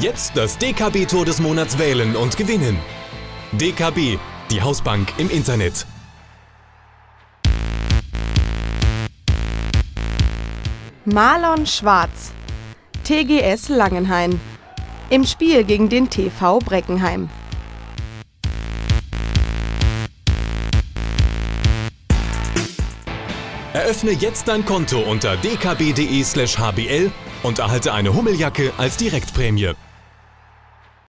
Jetzt das DKB-Tor des Monats wählen und gewinnen. DKB, die Hausbank im Internet. Marlon Schwarz, TGS Langenhain. Im Spiel gegen den TV Breckenheim. Eröffne jetzt dein Konto unter dkb.de/hbl und erhalte eine Hummeljacke als Direktprämie.